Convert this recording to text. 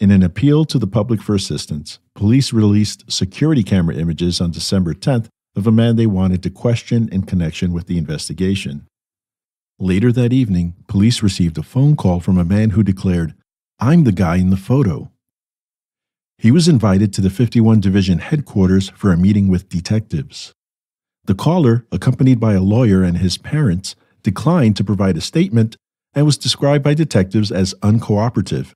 In an appeal to the public for assistance, police released security camera images on December 10th of a man they wanted to question in connection with the investigation. Later that evening, police received a phone call from a man who declared, I'm the guy in the photo. He was invited to the 51 Division headquarters for a meeting with detectives. The caller, accompanied by a lawyer and his parents, declined to provide a statement and was described by detectives as uncooperative